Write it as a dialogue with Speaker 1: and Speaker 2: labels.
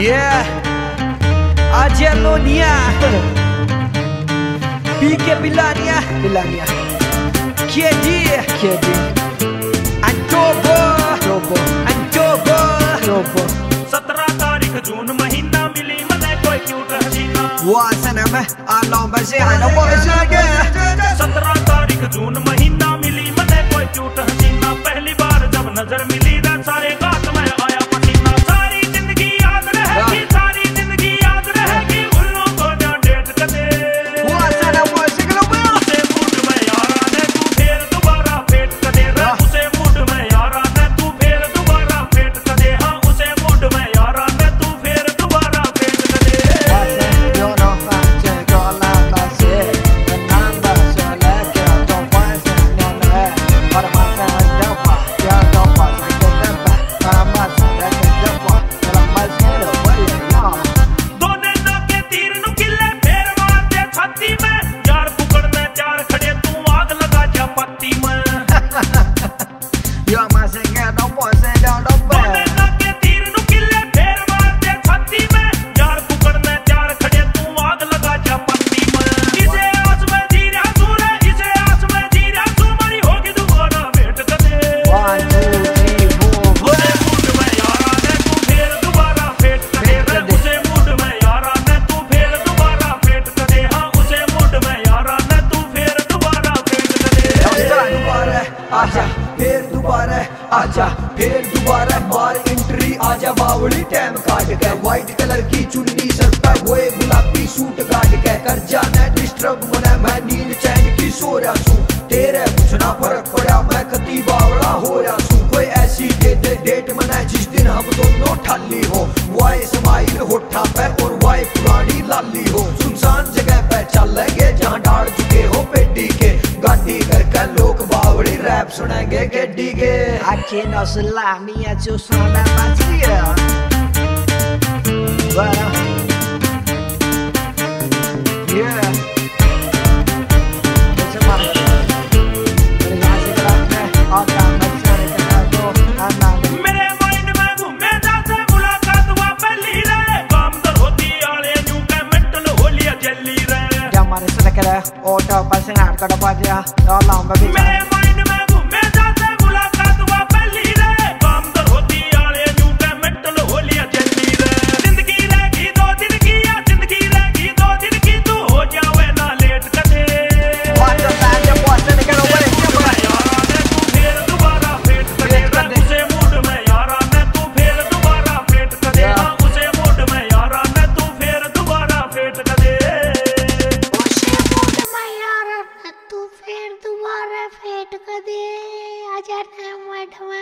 Speaker 1: Yeah, Bilania,
Speaker 2: Bilania,
Speaker 1: Antobo,
Speaker 2: Antobo,
Speaker 1: Antobo,
Speaker 2: Antobo.
Speaker 3: सत्रह तारीख जून महीना मिली मने कोई क्यूट हसीना पहली बार जब नज़र मिली
Speaker 1: आजा। फिर दोबारा बार एंट्री आजा। बावड़ी टाइम काट के। व्हाइट कलर की चुन्नी सर पर हुए। गुलाबी सूट काट के। कर जाने डिस्टर्ब मने मैं नील चैन की सो रहा सू। तेरे पूछना फ़र्क पड़ा। मैं कती बावड़ा हो रहा सू। कोई ऐसी दे दे डेट मना जिस दिन हम दोनों ठाली हो।
Speaker 2: I cannot lie, me at your son at my tear. But
Speaker 4: uh, yeah. और टॉपर से नाटक डबा दिया और लंबा भी हज़ार नाम वाढवा